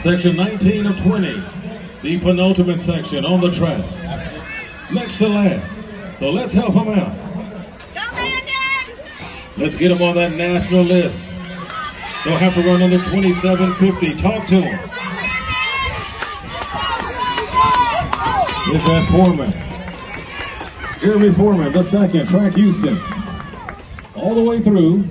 Section 19 of 20, the penultimate section on the track. Next to last. So let's help them out. Let's get them on that national list. They'll have to run under 2750. Talk to them. Is that Foreman? Jeremy Foreman, the second, track Houston. All the way through.